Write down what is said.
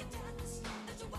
you're telling us that